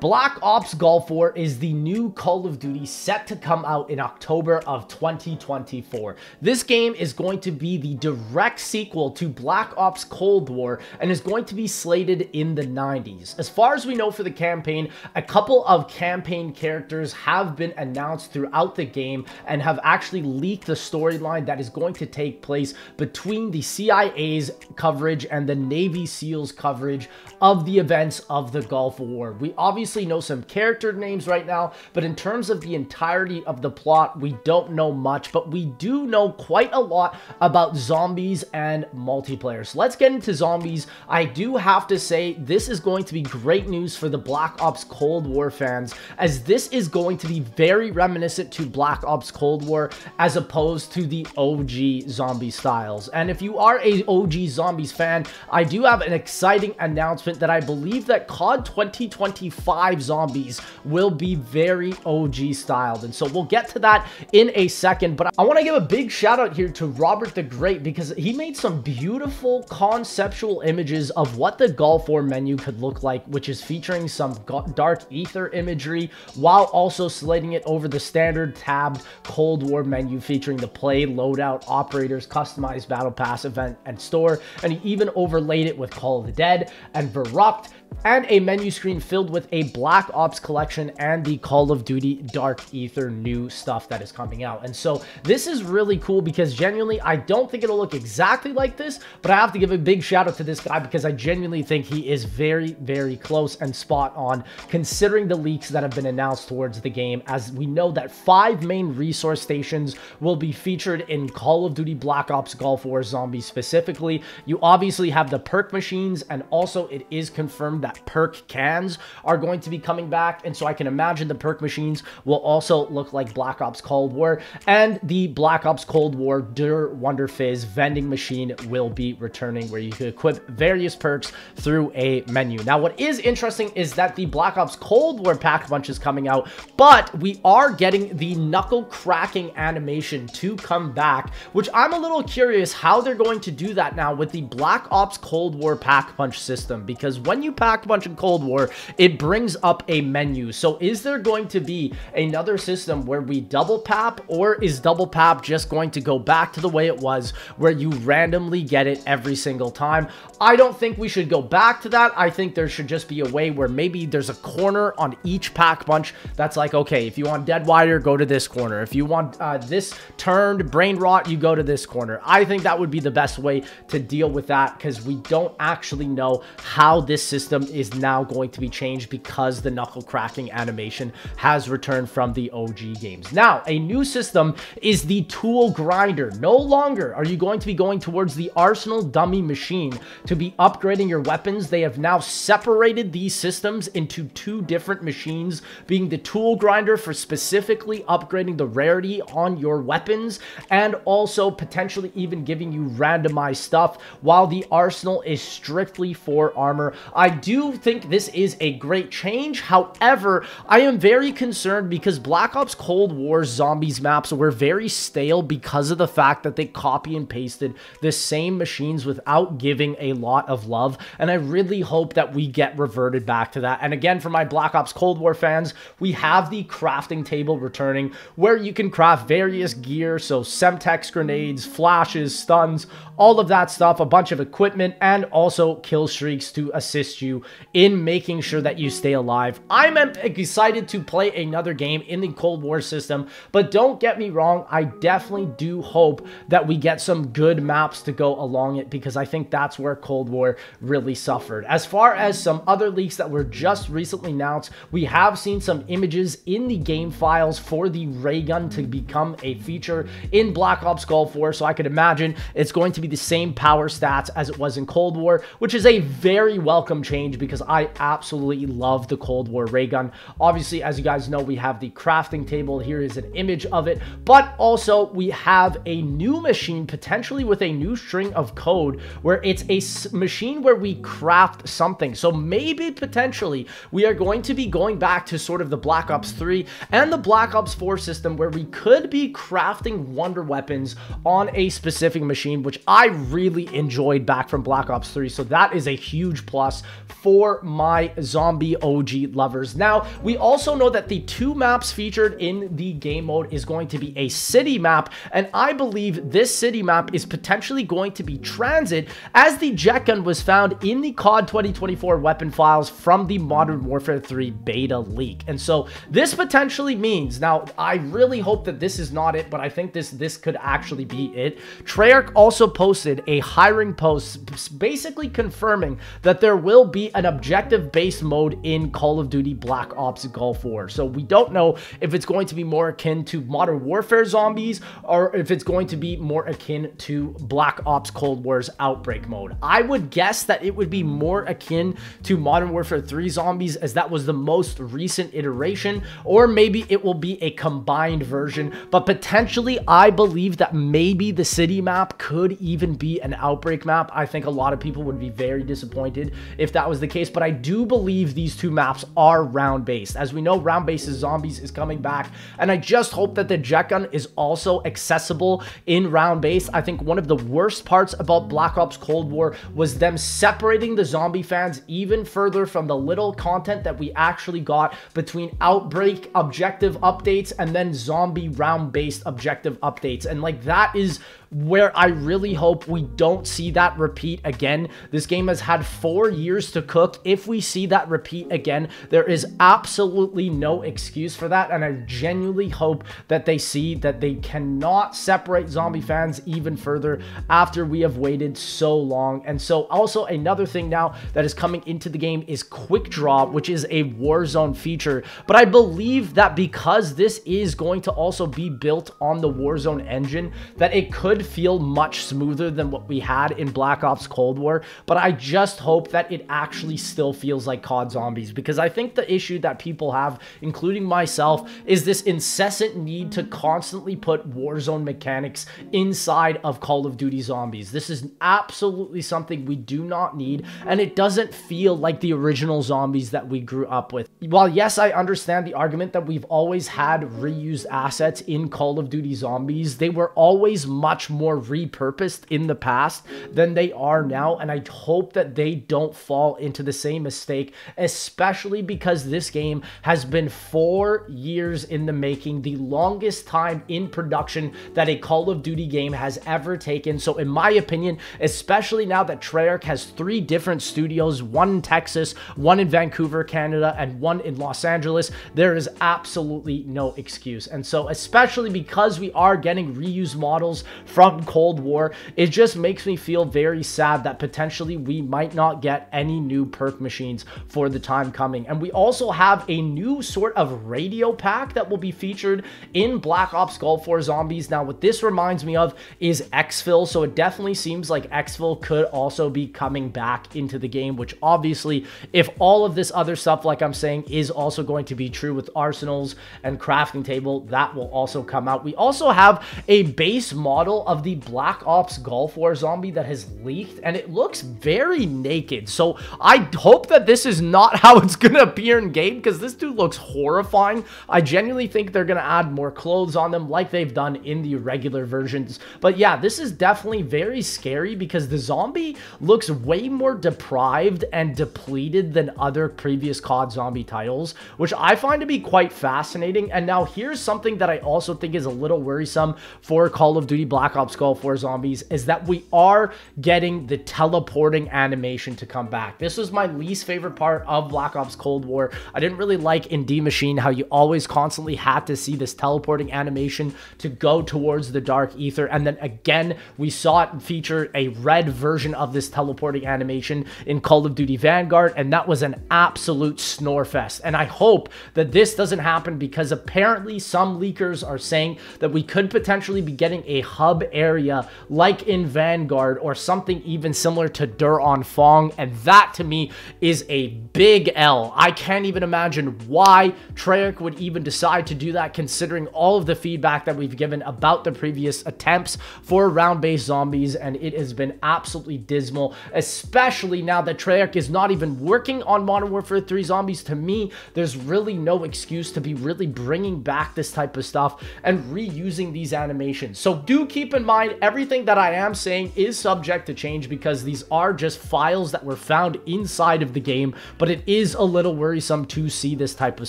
Black Ops Gulf War is the new Call of Duty set to come out in October of 2024. This game is going to be the direct sequel to Black Ops Cold War and is going to be slated in the 90s. As far as we know for the campaign, a couple of campaign characters have been announced throughout the game and have actually leaked the storyline that is going to take place between the CIA's coverage and the Navy SEALs coverage of the events of the Gulf War. We obviously obviously know some character names right now, but in terms of the entirety of the plot, we don't know much, but we do know quite a lot about zombies and multiplayer. So let's get into zombies. I do have to say, this is going to be great news for the Black Ops Cold War fans, as this is going to be very reminiscent to Black Ops Cold War, as opposed to the OG zombie styles. And if you are a OG zombies fan, I do have an exciting announcement that I believe that COD 2025 five zombies will be very OG styled. And so we'll get to that in a second. But I want to give a big shout out here to Robert the Great because he made some beautiful conceptual images of what the Gulf War menu could look like, which is featuring some dark ether imagery while also slating it over the standard tabbed Cold War menu featuring the play, loadout, operators, customized battle pass event, and store. And he even overlaid it with Call of the Dead and Verrückt and a menu screen filled with a Black Ops collection and the Call of Duty Dark Ether new stuff that is coming out. And so this is really cool because genuinely, I don't think it'll look exactly like this, but I have to give a big shout out to this guy because I genuinely think he is very, very close and spot on considering the leaks that have been announced towards the game as we know that five main resource stations will be featured in Call of Duty Black Ops Gulf War Zombies specifically. You obviously have the perk machines and also it is confirmed that that perk cans are going to be coming back. And so I can imagine the perk machines will also look like Black Ops Cold War. And the Black Ops Cold War Der Wunderfizz vending machine will be returning where you can equip various perks through a menu. Now, what is interesting is that the Black Ops Cold War pack punch is coming out, but we are getting the knuckle cracking animation to come back, which I'm a little curious how they're going to do that now with the Black Ops Cold War pack punch system, because when you pack Pack punch in Cold War, it brings up a menu. So is there going to be another system where we double pap or is double pap just going to go back to the way it was where you randomly get it every single time? I don't think we should go back to that. I think there should just be a way where maybe there's a corner on each pack punch that's like, okay, if you want Dead Wire, go to this corner. If you want uh, this turned brain rot, you go to this corner. I think that would be the best way to deal with that because we don't actually know how this system is now going to be changed because the knuckle cracking animation has returned from the OG games. Now, a new system is the tool grinder. No longer are you going to be going towards the arsenal dummy machine to be upgrading your weapons. They have now separated these systems into two different machines, being the tool grinder for specifically upgrading the rarity on your weapons and also potentially even giving you randomized stuff, while the arsenal is strictly for armor. I do think this is a great change. However, I am very concerned because Black Ops Cold War zombies maps were very stale because of the fact that they copy and pasted the same machines without giving a lot of love. And I really hope that we get reverted back to that. And again, for my Black Ops Cold War fans, we have the crafting table returning where you can craft various gear. So Semtex grenades, flashes, stuns, all of that stuff, a bunch of equipment, and also kill streaks to assist you in making sure that you stay alive. I'm excited to play another game in the Cold War system, but don't get me wrong, I definitely do hope that we get some good maps to go along it because I think that's where Cold War really suffered. As far as some other leaks that were just recently announced, we have seen some images in the game files for the ray gun to become a feature in Black Ops Gulf War, so I could imagine it's going to be the same power stats as it was in Cold War, which is a very welcome change because I absolutely love the Cold War ray gun. Obviously, as you guys know, we have the crafting table. Here is an image of it, but also we have a new machine potentially with a new string of code where it's a machine where we craft something. So maybe potentially we are going to be going back to sort of the Black Ops 3 and the Black Ops 4 system where we could be crafting wonder weapons on a specific machine, which I really enjoyed back from Black Ops 3. So that is a huge plus for my zombie OG lovers. Now, we also know that the two maps featured in the game mode is going to be a city map, and I believe this city map is potentially going to be transit as the jet gun was found in the COD 2024 weapon files from the Modern Warfare 3 beta leak. And so this potentially means, now I really hope that this is not it, but I think this, this could actually be it. Treyarch also posted a hiring post basically confirming that there will be an objective-based mode in Call of Duty Black Ops Gulf War. So we don't know if it's going to be more akin to Modern Warfare Zombies or if it's going to be more akin to Black Ops Cold War's Outbreak mode. I would guess that it would be more akin to Modern Warfare 3 Zombies as that was the most recent iteration, or maybe it will be a combined version, but potentially I believe that maybe the city map could even be an Outbreak map. I think a lot of people would be very disappointed if that was the case, but I do believe these two maps are round-based. As we know, round-based Zombies is coming back, and I just hope that the jet gun is also accessible in round-based. I think one of the worst parts about Black Ops Cold War was them separating the zombie fans even further from the little content that we actually got between Outbreak objective updates and then zombie round-based objective updates. And like that is where I really hope we don't see that repeat again. This game has had four years to cook. If we see that repeat again, there is absolutely no excuse for that. And I genuinely hope that they see that they cannot separate zombie fans even further after we have waited so long. And so also another thing now that is coming into the game is Quick Draw, which is a Warzone feature. But I believe that because this is going to also be built on the Warzone engine, that it could feel much smoother than what we had in Black Ops Cold War, but I just hope that it actually still feels like COD Zombies because I think the issue that people have, including myself, is this incessant need to constantly put Warzone mechanics inside of Call of Duty Zombies. This is absolutely something we do not need, and it doesn't feel like the original zombies that we grew up with. While yes, I understand the argument that we've always had reused assets in Call of Duty Zombies, they were always much more repurposed in the past than they are now. And I hope that they don't fall into the same mistake, especially because this game has been four years in the making, the longest time in production that a Call of Duty game has ever taken. So in my opinion, especially now that Treyarch has three different studios, one in Texas, one in Vancouver, Canada, and one in Los Angeles, there is absolutely no excuse. And so especially because we are getting reused models from from Cold War, it just makes me feel very sad that potentially we might not get any new perk machines for the time coming. And we also have a new sort of radio pack that will be featured in Black Ops Gulf War Zombies. Now, what this reminds me of is exfil, so it definitely seems like exfil could also be coming back into the game, which obviously, if all of this other stuff, like I'm saying, is also going to be true with arsenals and crafting table, that will also come out. We also have a base model of the Black Ops Gulf War zombie that has leaked, and it looks very naked. So I hope that this is not how it's going to appear in game, because this dude looks horrifying. I genuinely think they're going to add more clothes on them like they've done in the regular versions. But yeah, this is definitely very scary because the zombie looks way more deprived and depleted than other previous COD zombie titles, which I find to be quite fascinating. And now here's something that I also think is a little worrisome for Call of Duty Black Ops Ops Gulf War Zombies is that we are getting the teleporting animation to come back. This was my least favorite part of Black Ops Cold War. I didn't really like in Die Maschine how you always constantly had to see this teleporting animation to go towards the Dark Ether. And then again, we saw it feature a red version of this teleporting animation in Call of Duty Vanguard. And that was an absolute snore fest. And I hope that this doesn't happen because apparently some leakers are saying that we could potentially be getting a hub area like in Vanguard or something even similar to Der Anfang. And that to me is a big L. I can't even imagine why Treyarch would even decide to do that considering all of the feedback that we've given about the previous attempts for round-based zombies. And it has been absolutely dismal, especially now that Treyarch is not even working on Modern Warfare 3 zombies. To me, there's really no excuse to be really bringing back this type of stuff and reusing these animations. So do keep keep in mind, everything that I am saying is subject to change because these are just files that were found inside of the game, but it is a little worrisome to see this type of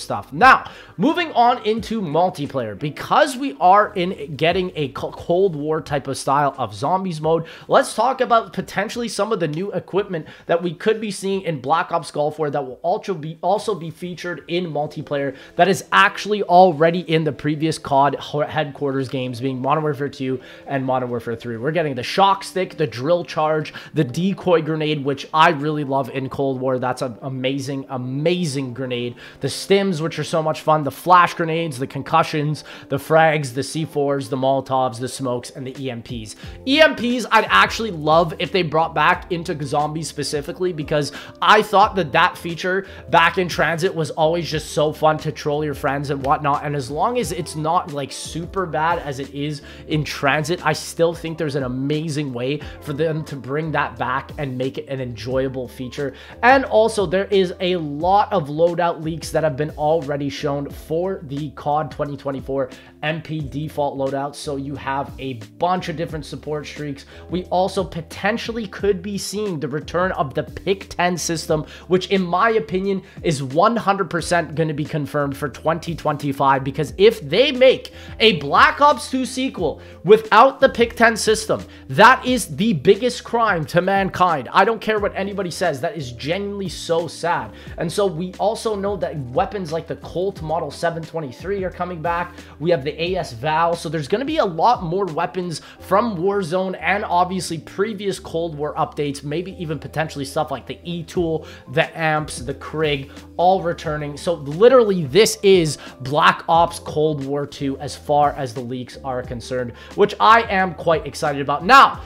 stuff. Now, moving on into multiplayer, because we are in getting a Cold War type of style of zombies mode, let's talk about potentially some of the new equipment that we could be seeing in Black Ops Gulf War that will also be also be featured in multiplayer that is actually already in the previous COD headquarters games being Modern Warfare 2 and Modern Warfare 3. We're getting the shock stick, the drill charge, the decoy grenade, which I really love in Cold War. That's an amazing, amazing grenade. The stims, which are so much fun, the flash grenades, the concussions, the frags, the C4s, the Molotovs, the smokes, and the EMPs. EMPs, I'd actually love if they brought back into zombies specifically because I thought that that feature back in transit was always just so fun to troll your friends and whatnot. And as long as it's not like super bad as it is in transit, I still think there's an amazing way for them to bring that back and make it an enjoyable feature. And also there is a lot of loadout leaks that have been already shown for the COD 2024 MP default loadout. So you have a bunch of different support streaks. We also potentially could be seeing the return of the pick 10 system, which in my opinion is 100% going to be confirmed for 2025 because if they make a Black Ops 2 sequel without the pick 10 system, that is the biggest crime to mankind. I don't care what anybody says. That is genuinely so sad. And so we also know that weapons like the Colt Model 723 are coming back. We have the AS Val. So there's going to be a lot more weapons from Warzone and obviously previous Cold War updates, maybe even potentially stuff like the E-Tool, the Amps, the Krig, all returning. So literally this is Black Ops Cold War 2 as far as the leaks are concerned, which I am quite excited about. Now,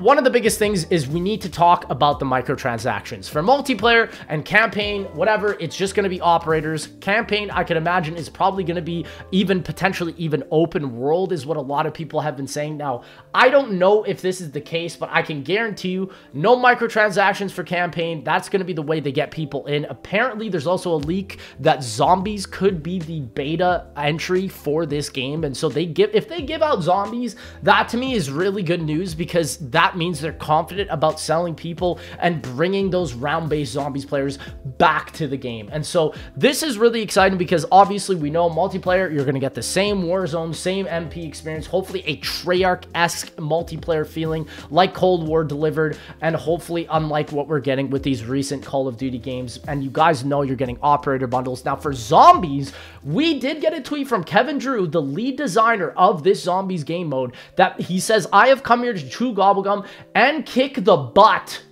one of the biggest things is we need to talk about the microtransactions. For multiplayer and campaign, whatever, it's just going to be operators. Campaign, I can imagine, is probably going to be even potentially even open world is what a lot of people have been saying. Now, I don't know if this is the case, but I can guarantee you no microtransactions for campaign. That's going to be the way they get people in. Apparently, there's also a leak that zombies could be the beta entry for this game. And so they give, if they give out zombies, that to me is really good news because that that means they're confident about selling people and bringing those round-based zombies players back to the game. And so this is really exciting because obviously we know multiplayer, you're going to get the same Warzone, same MP experience, hopefully a Treyarch-esque multiplayer feeling like Cold War delivered, and hopefully unlike what we're getting with these recent Call of Duty games. And you guys know you're getting operator bundles. Now for zombies, we did get a tweet from Kevin Drew, the lead designer of this zombies game mode, that he says, I have come here to chew gobblegum and kick the butt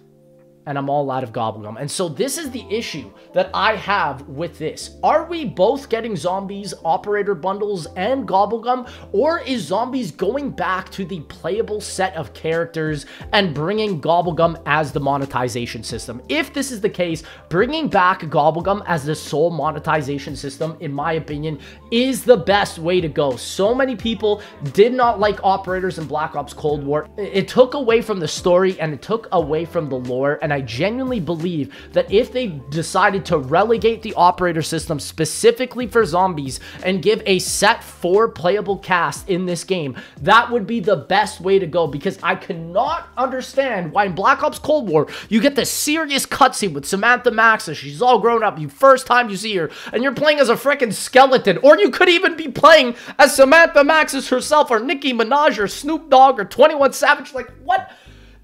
and I'm all out of Gobblegum. And so this is the issue that I have with this. Are we both getting Zombies, Operator Bundles, and Gobblegum? Or is Zombies going back to the playable set of characters and bringing Gobblegum as the monetization system? If this is the case, bringing back Gobblegum as the sole monetization system, in my opinion, is the best way to go. So many people did not like Operators in Black Ops Cold War. It took away from the story and it took away from the lore, and I I genuinely believe that if they decided to relegate the operator system specifically for zombies and give a set four playable cast in this game, that would be the best way to go because I cannot understand why in Black Ops Cold War you get this serious cutscene with Samantha Maxis all grown up, you first time you see her, and you're playing as a freaking skeleton, or you could even be playing as Samantha Maxis herself or Nicki Minaj or Snoop Dogg or 21 Savage. Like, what?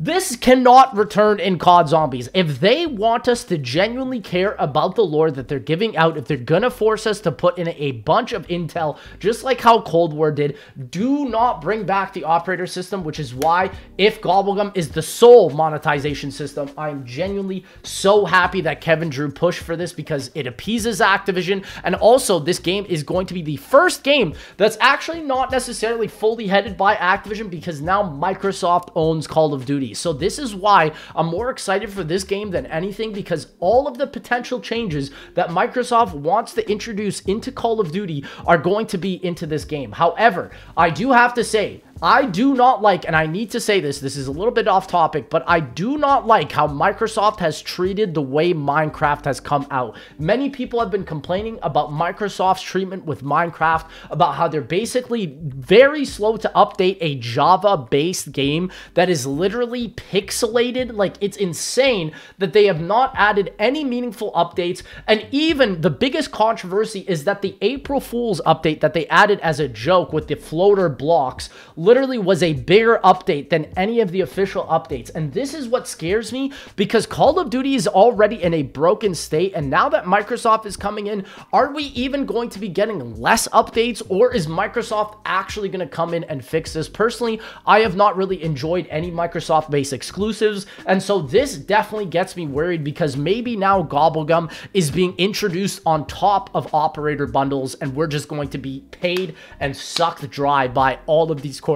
This cannot return in COD Zombies. If they want us to genuinely care about the lore that they're giving out, if they're gonna force us to put in a bunch of intel, just like how Cold War did, do not bring back the operator system, which is why if Gobblegum is the sole monetization system, I'm genuinely so happy that Kevin Drew pushed for this because it appeases Activision, and also this game is going to be the first game that's actually not necessarily fully headed by Activision because now Microsoft owns Call of Duty Duty. So this is why I'm more excited for this game than anything because all of the potential changes that Microsoft wants to introduce into Call of Duty are going to be into this game. However, I do have to say, I do not like, and I need to say this, this is a little bit off topic, but I do not like how Microsoft has treated the way Minecraft has come out. Many people have been complaining about Microsoft's treatment with Minecraft, about how they're basically very slow to update a Java-based game that is literally pixelated. Like, it's insane that they have not added any meaningful updates. And even the biggest controversy is that the April Fool's update that they added as a joke with the floater blocks literally was a bigger update than any of the official updates. And this is what scares me because Call of Duty is already in a broken state. And now that Microsoft is coming in, are we even going to be getting less updates or is Microsoft actually going to come in and fix this? Personally, I have not really enjoyed any Microsoft based exclusives. And so this definitely gets me worried because maybe now Gobblegum is being introduced on top of operator bundles and we're just going to be paid and sucked dry by all of these corporations,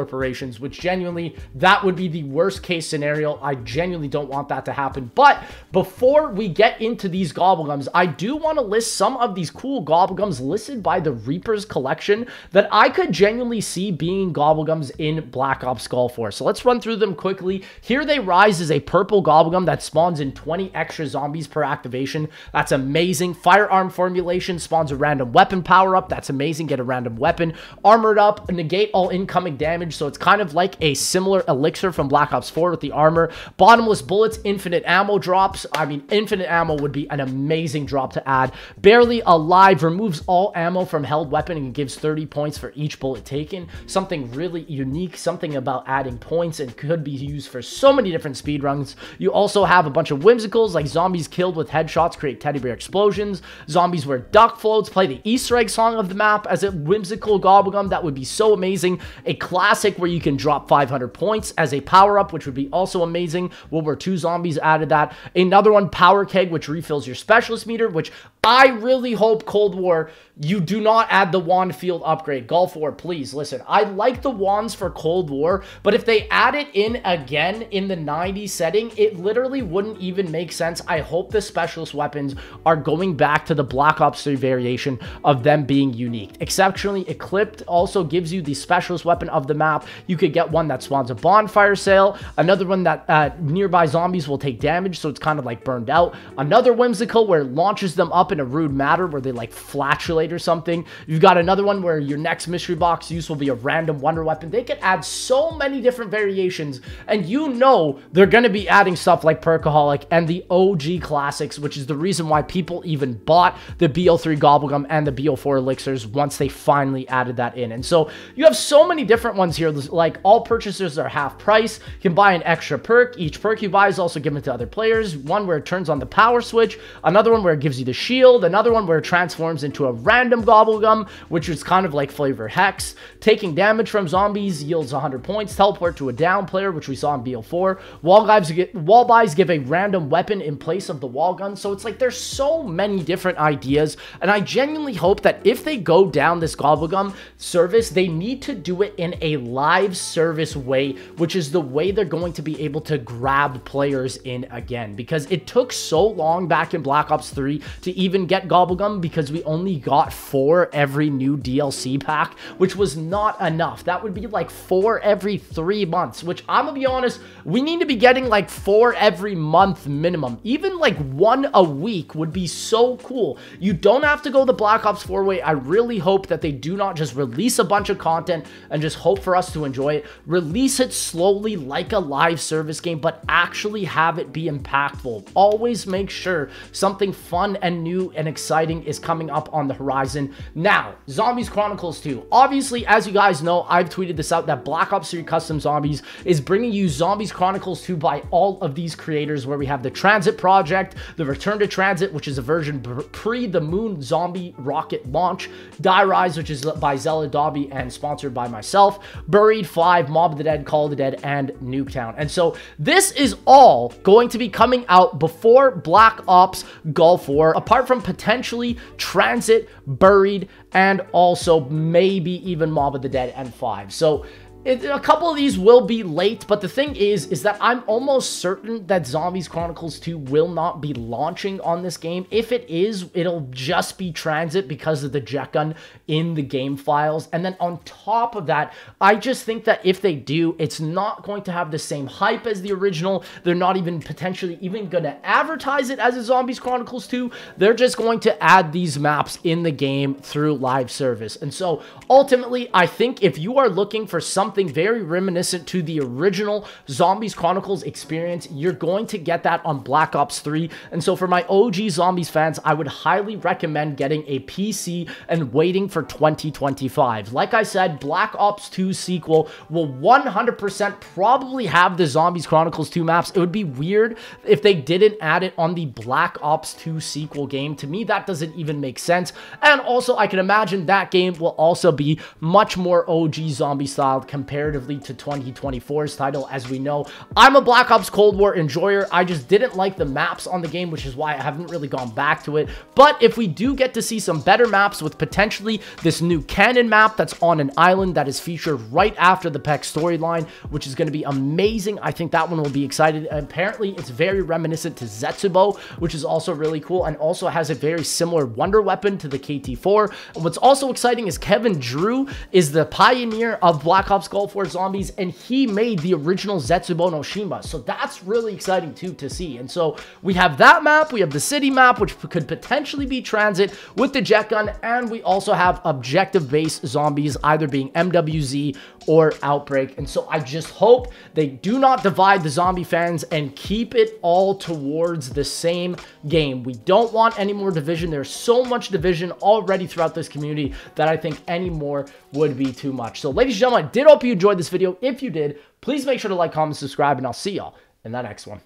which genuinely, that would be the worst case scenario. I genuinely don't want that to happen. But before we get into these Gobblegums, I do want to list some of these cool Gobblegums listed by the Reapers collection that I could genuinely see being Gobblegums in Black Ops Gulf War. So let's run through them quickly. Here they rise is a purple Gobblegum that spawns in 20 extra zombies per activation. That's amazing. Firearm formulation spawns a random weapon power up. That's amazing. Get a random weapon. Armored up, negate all incoming damage. So it's kind of like a similar elixir from Black Ops 4 with the armor. Bottomless bullets, infinite ammo drops. I mean, infinite ammo would be an amazing drop to add. Barely alive removes all ammo from held weapon and gives 30 points for each bullet taken. Something really unique, something about adding points and could be used for so many different speed runs. You also have a bunch of whimsicals like zombies killed with headshots create teddy bear explosions. Zombies where duck floats play the Easter egg song of the map as a whimsical gobblegum. That would be so amazing. A classic where you can drop 500 points as a power up, which would be also amazing. World War II zombies added that. Another one, Power Keg, which refills your specialist meter, which I really hope Cold War you do not add the wand field upgrade. Gulf War, please listen. I like the wands for Cold War, but if they add it in again in the 90 setting, it literally wouldn't even make sense. I hope the specialist weapons are going back to the Black Ops 3 variation of them being unique. Exceptionally equipped also gives you the specialist weapon of the map. You could get one that spawns a bonfire sale, another one that uh, nearby zombies will take damage, so it's kind of like burned out. Another whimsical where it launches them up in a rude matter where they like flatulate or something. You've got another one where your next mystery box use will be a random wonder weapon. They could add so many different variations, and you know they're going to be adding stuff like Perkaholic and the OG classics, which is the reason why people even bought the BO3 Gobblegum and the BO4 Elixirs once they finally added that in. And so you have so many different ones here, like all purchases are half price. You can buy an extra perk. Each perk you buy is also given to other players. One where it turns on the power switch, another one where it gives you the shield, another one where it transforms into a random Gobblegum, which is kind of like Flavor Hex. Taking damage from zombies yields 100 points. Teleport to a down player, which we saw in BO4. Wall, guys get, wall buys give a random weapon in place of the wall gun. So it's like there's so many different ideas. And I genuinely hope that if they go down this Gobblegum service, they need to do it in a live service way, which is the way they're going to be able to grab players in again. Because it took so long back in Black Ops 3 to even get Gobblegum because we only got four every new DLC pack, which was not enough. That would be like four every three months, which I'm gonna be honest, we need to be getting like four every month minimum. Even like one a week would be so cool. You don't have to go the Black Ops 4 way. I really hope that they do not just release a bunch of content and just hope for us to enjoy it. Release it slowly like a live service game, but actually have it be impactful. Always make sure something fun and new and exciting is coming up on the horizon. Now, Zombies Chronicles 2. Obviously, as you guys know, I've tweeted this out that Black Ops 3 Custom Zombies is bringing you Zombies Chronicles 2 by all of these creators where we have the Transit Project, the Return to Transit, which is a version pre the Moon Zombie rocket launch, Die Rise, which is by Zella Dobby and sponsored by myself, Buried 5, Mob of the Dead, Call of the Dead, and Nuketown. And so this is all going to be coming out before Black Ops Gulf War, apart from potentially Transit, Buried, and also maybe even Mob of the Dead and 5. So it, a couple of these will be late, but the thing is, is that I'm almost certain that Zombies Chronicles 2 will not be launching on this game. If it is, it'll just be transit because of the jet gun in the game files. And then on top of that, I just think that if they do, it's not going to have the same hype as the original. They're not even potentially even going to advertise it as a Zombies Chronicles 2. They're just going to add these maps in the game through live service. And so ultimately, I think if you are looking for something something very reminiscent to the original Zombies Chronicles experience, you're going to get that on Black Ops 3. And so for my OG Zombies fans, I would highly recommend getting a PC and waiting for 2025. Like I said, Black Ops 2 sequel will 100% probably have the Zombies Chronicles 2 maps. It would be weird if they didn't add it on the Black Ops 2 sequel game. To me, that doesn't even make sense. And also, I can imagine that game will also be much more OG zombie style comparatively to 2024's title. As we know, I'm a Black Ops Cold War enjoyer. I just didn't like the maps on the game, which is why I haven't really gone back to it. But if we do get to see some better maps with potentially this new cannon map that's on an island that is featured right after the Peck storyline, which is going to be amazing. I think that one will be excited. Apparently, it's very reminiscent to Zetsubo, which is also really cool and also has a very similar wonder weapon to the KT-4. And what's also exciting is Kevin Drew is the pioneer of Black Ops Gulf War Zombies, and he made the original Zetsubo no Shima. So that's really exciting too to see. And so we have that map, we have the city map, which could potentially be transit with the jet gun, and we also have objective-based zombies, either being MWZ or Outbreak. And so I just hope they do not divide the zombie fans and keep it all towards the same game. We don't want any more division. There's so much division already throughout this community that I think any more would be too much. So ladies and gentlemen, I did hope you enjoyed this video. If you did, please make sure to like, comment, subscribe, and I'll see y'all in that next one.